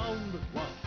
Round one,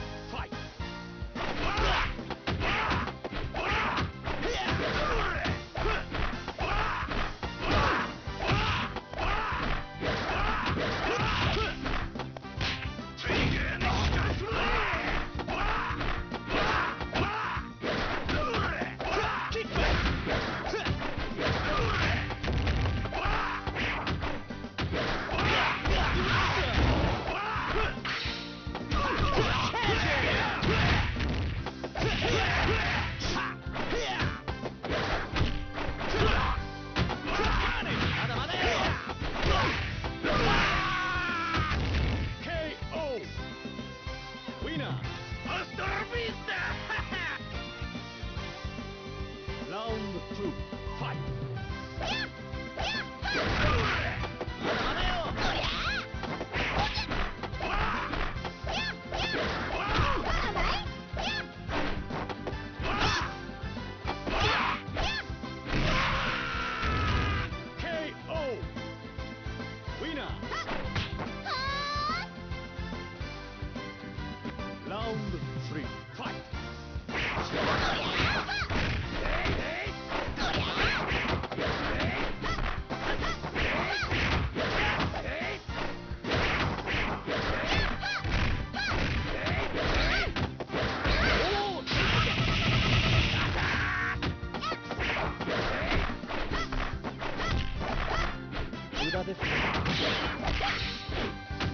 駄です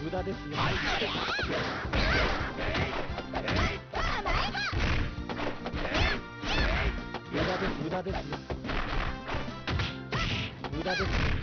無駄ですよ。無駄です無駄です無駄です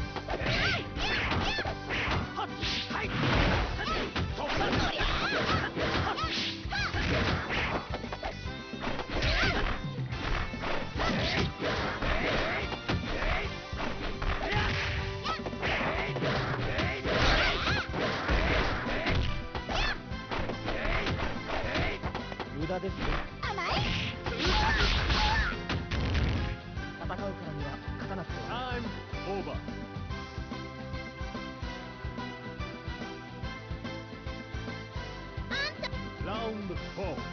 駄ですよ戦うからには勝たなくては。4.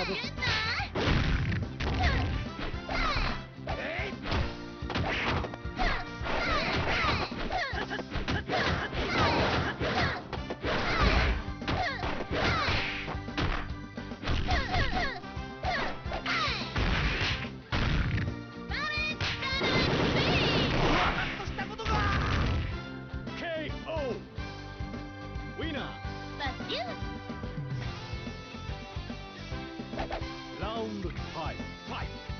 받았어. own pipe. Pipe.